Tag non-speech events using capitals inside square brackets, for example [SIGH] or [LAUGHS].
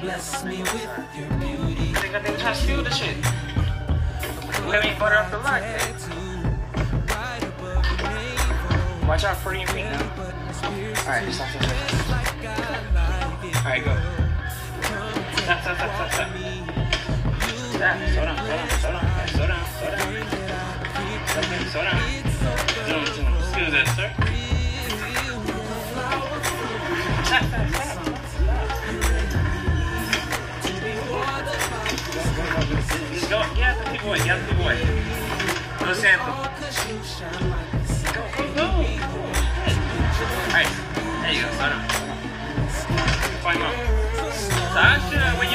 bless me with your beauty. I think I steal the shit. Let me butter up the lock. Watch out for your feet now. Alright, stop, stop, stop. Alright, go. Slow down, slow down, slow down, slow down, slow down. Zoom, zoom. Excuse us, sir. [LAUGHS] go, get the big boy, get the big boy. Los Santos. Go, go, go. Alright, there you go, slow down. Climb up. Sasha, where